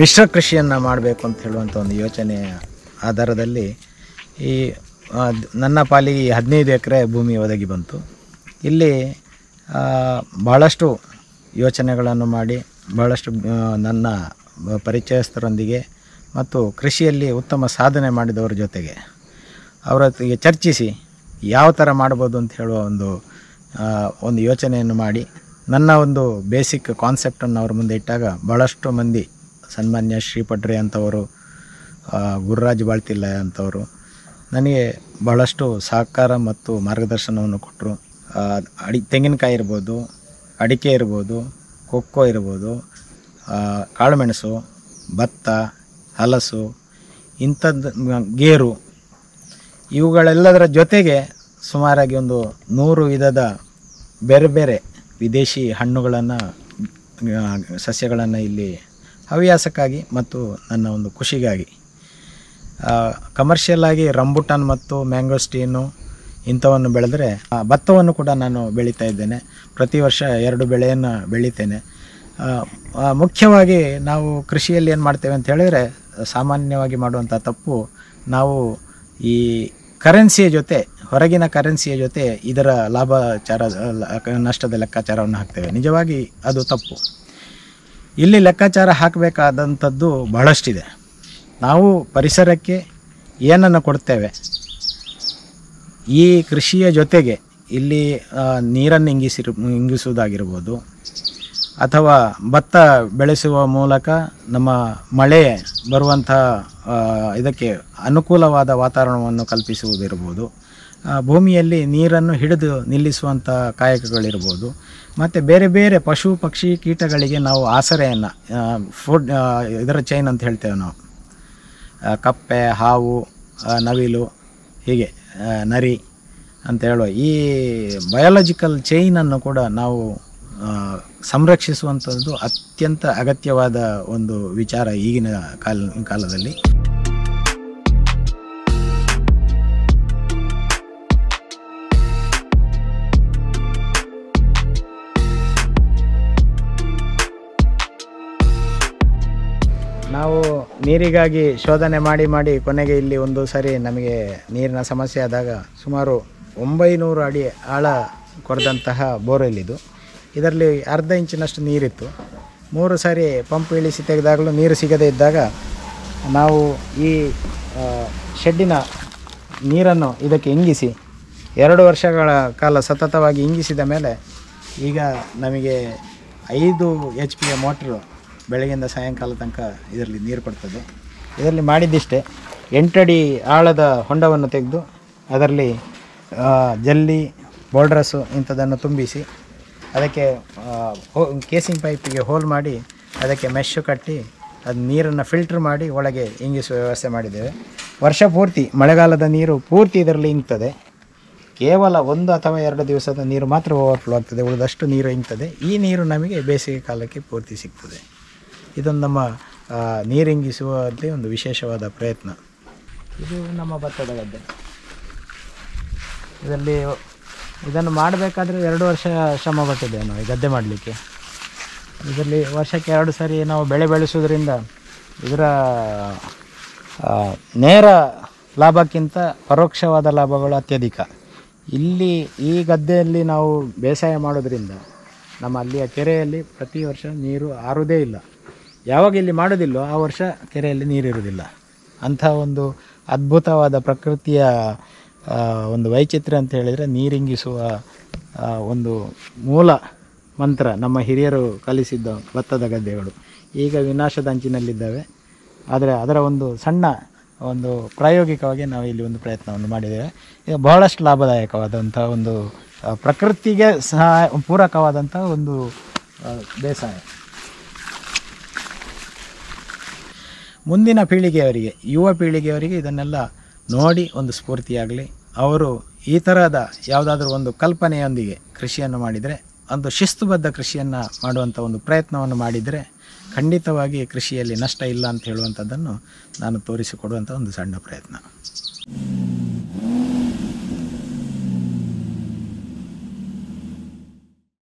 ಮಿಶ್ರ ಕೃಷಿಯನ್ನು ಮಾಡಬೇಕು ಅಂತ ಹೇಳುವಂಥ ಒಂದು ಯೋಚನೆ ಆಧಾರದಲ್ಲಿ ಈ ನನ್ನ ಪಾಲಿಗೆ ಹದಿನೈದು ಎಕರೆ ಭೂಮಿ ಒದಗಿ ಬಂತು. ಇಲ್ಲಿ ಭಾಳಷ್ಟು ಯೋಚನೆಗಳನ್ನು ಮಾಡಿ, ಬಹಳಷ್ಟು ನನ್ನ ಪರಿಚಯಸ್ಥರೊಂದಿಗೆ ಮತ್ತು ಕೃಷಿಯಲ್ಲಿ ಉತ್ತಮ ಸಾಧನೆ ಮಾಡಿದವರ ಜೊತೆಗೆ ಅವರೊತ್ತಿಗೆ ಚರ್ಚಿಸಿ ಯಾವ ಥರ ಮಾಡ್ಬೋದು ಅಂತ ಹೇಳುವ ಒಂದು ಒಂದು ಯೋಚನೆಯನ್ನು ಮಾಡಿ, ನನ್ನ ಒಂದು ಬೇಸಿಕ್ ಕಾನ್ಸೆಪ್ಟನ್ನು ಅವ್ರ ಮುಂದೆ ಇಟ್ಟಾಗ ಭಾಳಷ್ಟು ಮಂದಿ ಸನ್ಮಾನ್ಯ ಶ್ರೀ ಪಟ್ರೆ ಅಂಥವರು ಗುರುರಾಜ್ ಬಾಳ್ತಿಲ್ಲ ಅಂಥವರು ನನಗೆ ಬಹಳಷ್ಟು ಸಹಕಾರ ಮತ್ತು ಮಾರ್ಗದರ್ಶನವನ್ನು ಕೊಟ್ಟರು ಅಡಿ, ತೆಂಗಿನಕಾಯಿ ಇರ್ಬೋದು, ಅಡಿಕೆ ಇರ್ಬೋದು ಕೊಕ್ಕೋ ಇರ್ಬೋದು ಕಾಳುಮೆಣಸು, ಭತ್ತ, ಹಲಸು, ಇಂಥದ್ದು ಗೇರು, ಇವುಗಳೆಲ್ಲದರ ಜೊತೆಗೆ ಸುಮಾರಾಗಿ ಒಂದು ನೂರು ವಿಧದ ಬೇರೆ ಬೇರೆ ವಿದೇಶಿ ಹಣ್ಣುಗಳನ್ನು ಸಸ್ಯಗಳನ್ನು ಇಲ್ಲಿ ಹವ್ಯಾಸಕ್ಕಾಗಿ ಮತ್ತು ನನ್ನ ಒಂದು ಖುಷಿಗಾಗಿ. ಕಮರ್ಷಿಯಲ್ ಆಗಿ ರಂಬುಟಾನ್ ಮತ್ತು ಮ್ಯಾಂಗೋಸ್ಟೀನು ಇಂಥವನ್ನು ಬೆಳೆದರೆ ಭತ್ತವನ್ನು ಕೂಡ ನಾನು ಬೆಳೀತಾ ಇದ್ದೇನೆ. ಪ್ರತಿ ವರ್ಷ ಎರಡು ಬೆಳೆಯನ್ನು ಬೆಳಿತೇನೆ. ಮುಖ್ಯವಾಗಿ ನಾವು ಕೃಷಿಯಲ್ಲಿ ಏನು ಮಾಡ್ತೇವೆ ಅಂತ ಹೇಳಿದರೆ, ಸಾಮಾನ್ಯವಾಗಿ ಮಾಡುವಂಥ ತಪ್ಪು ನಾವು ಈ ಕರೆನ್ಸಿಯ ಜೊತೆ, ಹೊರಗಿನ ಕರೆನ್ಸಿಯ ಜೊತೆ ಇದರ ಲಾಭಚಾರ ನಷ್ಟದ ಲೆಕ್ಕಾಚಾರವನ್ನು ಹಾಕ್ತೇವೆ. ನಿಜವಾಗಿ ಅದು ತಪ್ಪು. ಇಲ್ಲಿ ಲೆಕ್ಕಾಚಾರ ಹಾಕಬೇಕಾದಂಥದ್ದು ಬಹಳಷ್ಟಿದೆ. ನಾವು ಪರಿಸರಕ್ಕೆ ಏನನ್ನು ಕೊಡ್ತೇವೆ? ಈ ಕೃಷಿಯ ಜೊತೆಗೆ ಇಲ್ಲಿ ನೀರನ್ನು ಇಂಗಿಸಿರು, ಇಂಗಿಸುವುದಾಗಿರ್ಬೋದು, ಅಥವಾ ಭತ್ತ ಬೆಳೆಸುವ ಮೂಲಕ ನಮ್ಮ ಮಳೆ ಬರುವಂಥ ಇದಕ್ಕೆ ಅನುಕೂಲವಾದ ವಾತಾವರಣವನ್ನು ಕಲ್ಪಿಸುವುದಿರ್ಬೋದು. ಭೂಮಿಯಲ್ಲಿ ನೀರನ್ನು ಹಿಡಿದು ನಿಲ್ಲಿಸುವಂಥ ಕಾಯಕಗಳಿರ್ಬೋದು. ಮತ್ತು ಬೇರೆ ಬೇರೆ ಪಶು, ಪಕ್ಷಿ, ಕೀಟಗಳಿಗೆ ನಾವು ಆಸರೆಯನ್ನು ಫುಡ್ ಇದರ ಚೈನ್ ಅಂತ ಹೇಳ್ತೇವೆ ನಾವು. ಕಪ್ಪೆ, ಹಾವು ನವಿಲು, ಹೀಗೆ ನರಿ ಅಂತ ಹೇಳುವ ಈ ಬಯಾಲಜಿಕಲ್ ಚೈನನ್ನು ಕೂಡ ನಾವು ಸಂರಕ್ಷಿಸುವಂಥದ್ದು ಅತ್ಯಂತ ಅಗತ್ಯವಾದ ಒಂದು ವಿಚಾರ ಈಗಿನ ಕಾಲ, ಕಾಲದಲ್ಲಿ. ನಾವು ನೀರಿಗಾಗಿ ಶೋಧನೆ ಮಾಡಿ ಮಾಡಿ ಕೊನೆಗೆ ಇಲ್ಲಿ ಒಂದು ಸಾರಿ ನಮಗೆ ನೀರಿನ ಸಮಸ್ಯೆ ಆದಾಗ ಸುಮಾರು ಒಂಬೈನೂರು ಅಡಿ ಆಳ ಕೊರೆದಂತಹ ಬೋರ್ವೆಲ್ ಇದು ಇದರಲ್ಲಿ ಅರ್ಧ ಇಂಚಿನಷ್ಟು ನೀರಿತ್ತು. ಮೂರು ಸಾರಿ ಪಂಪ್ ಇಳಿಸಿ ತೆಗೆದಾಗಲೂ ನೀರು ಸಿಗದೇ ಇದ್ದಾಗ ನಾವು ಈ ಶೆಡ್ಡಿನ ನೀರನ್ನು ಇದಕ್ಕೆ ಇಂಗಿಸಿ ಎರಡು ವರ್ಷಗಳ ಕಾಲ ಸತತವಾಗಿ ಇಂಗಿಸಿದ ಮೇಲೆ ಈಗ ನಮಗೆ ಐದು ಎಚ್ ಪಿಯ ಮೋಟ್ರು ಬೆಳಗ್ಗೆಯಿಂದ ಸಾಯಂಕಾಲ ತನಕ ಇದರಲ್ಲಿ ನೀರು ಕೊಡ್ತದೆ. ಇದರಲ್ಲಿ ಮಾಡಿದ್ದಿಷ್ಟೇ. ಎಂಟಡಿ ಆಳದ ಹೊಂಡವನ್ನು ತೆಗೆದು ಅದರಲ್ಲಿ ಜಲ್ಲಿ, ಬೋಲ್ಡ್ರಸ್ಸು ಇಂಥದ್ದನ್ನು ತುಂಬಿಸಿ ಅದಕ್ಕೆ ಹೋ, ಕೇಸಿಂಗ್ ಪೈಪಿಗೆ ಹೋಲ್ ಮಾಡಿ ಅದಕ್ಕೆ ಮೆಶ್ಶು ಕಟ್ಟಿ ಅದು ನೀರನ್ನು ಫಿಲ್ಟ್ರ್ ಮಾಡಿ ಒಳಗೆ ಇಂಗಿಸುವ ವ್ಯವಸ್ಥೆ ಮಾಡಿದ್ದೇವೆ. ವರ್ಷ ಪೂರ್ತಿ, ಮಳೆಗಾಲದ ನೀರು ಪೂರ್ತಿ ಇದರಲ್ಲಿ ಇಂಗ್ತದೆ. ಕೇವಲ ಒಂದು ಅಥವಾ ಎರಡು ದಿವಸದ ನೀರು ಮಾತ್ರ ಓವರ್ಫ್ಲೋ ಆಗ್ತದೆ. ಉಳಿದಷ್ಟು ನೀರು ಇಂಗ್ತದೆ. ಈ ನೀರು ನಮಗೆ ಬೇಸಿಗೆ ಕಾಲಕ್ಕೆ ಪೂರ್ತಿ ಸಿಗ್ತದೆ. ಇದೊಂದು ನಮ್ಮ ನೀರಿಂಗಿಸುವಲ್ಲಿ ಒಂದು ವಿಶೇಷವಾದ ಪ್ರಯತ್ನ. ಇದು ನಮ್ಮ ಭತ್ತದ ಗದ್ದೆ ಇದರಲ್ಲಿ ಇದನ್ನು ಮಾಡಬೇಕಾದ್ರೆ ಎರಡು ವರ್ಷ ಶ್ರಮ ಪಟ್ಟಿದ್ದೇವೆ ನಾವು ಈ ಗದ್ದೆ ಮಾಡಲಿಕ್ಕೆ. ಇದರಲ್ಲಿ ವರ್ಷಕ್ಕೆ ಎರಡು ಸಾರಿ ನಾವು ಬೆಳೆ ಬೆಳೆಸೋದ್ರಿಂದ ಇದರ ನೇರ ಲಾಭಕ್ಕಿಂತ ಪರೋಕ್ಷವಾದ ಲಾಭಗಳು ಅತ್ಯಧಿಕ. ಇಲ್ಲಿ ಈ ಗದ್ದೆಯಲ್ಲಿ ನಾವು ಬೇಸಾಯ ಮಾಡೋದ್ರಿಂದ ನಮ್ಮ ಅಲ್ಲಿಯ ಕೆರೆಯಲ್ಲಿ ಪ್ರತಿ ವರ್ಷ ನೀರು ಆರುವುದೇ ಇಲ್ಲ. ಯಾವಾಗ ಇಲ್ಲಿ ಮಾಡೋದಿಲ್ಲೋ ಆ ವರ್ಷ ಕೆರೆಯಲ್ಲಿ ನೀರಿರುವುದಿಲ್ಲ. ಅಂಥ ಒಂದು ಅದ್ಭುತವಾದ ಪ್ರಕೃತಿಯ ಒಂದು ವೈಚಿತ್ರ್ಯ ಅಂತ ಹೇಳಿದರೆ ನೀರಿಂಗಿಸುವ ಒಂದು ಮೂಲ ಮಂತ್ರ ನಮ್ಮ ಹಿರಿಯರು ಕಲಿಸಿದ್ದ ಭತ್ತದ ಗದ್ದೆಗಳು. ಈಗ ವಿನಾಶದ ಅಂಚಿನಲ್ಲಿದ್ದಾವೆ. ಆದರೆ ಅದರ ಒಂದು ಸಣ್ಣ ಒಂದು ಪ್ರಾಯೋಗಿಕವಾಗಿ ನಾವು ಇಲ್ಲಿ ಒಂದು ಪ್ರಯತ್ನವನ್ನು ಮಾಡಿದ್ದೇವೆ. ಇದು ಬಹಳಷ್ಟು ಲಾಭದಾಯಕವಾದಂಥ ಒಂದು ಪ್ರಕೃತಿಗೆ ಸಹ ಪೂರಕವಾದಂಥ ಒಂದು ಬೇಸಾಯ. ಮುಂದಿನ ಪೀಳಿಗೆಯವರಿಗೆ, ಯುವ ಪೀಳಿಗೆಯವರಿಗೆ ಇದನ್ನೆಲ್ಲ ನೋಡಿ ಒಂದು ಸ್ಫೂರ್ತಿಯಾಗಲಿ. ಅವರು ಈ ಥರದ ಯಾವುದಾದ್ರೂ ಒಂದು ಕಲ್ಪನೆಯೊಂದಿಗೆ ಕೃಷಿಯನ್ನು ಮಾಡಿದರೆ, ಒಂದು ಶಿಸ್ತುಬದ್ಧ ಕೃಷಿಯನ್ನು ಮಾಡುವಂಥ ಒಂದು ಪ್ರಯತ್ನವನ್ನು ಮಾಡಿದರೆ, ಖಂಡಿತವಾಗಿ ಕೃಷಿಯಲ್ಲಿ ನಷ್ಟ ಇಲ್ಲ ಅಂತ ಹೇಳುವಂಥದ್ದನ್ನು ನಾನು ತೋರಿಸಿಕೊಡುವಂಥ ಒಂದು ಸಣ್ಣ ಪ್ರಯತ್ನ.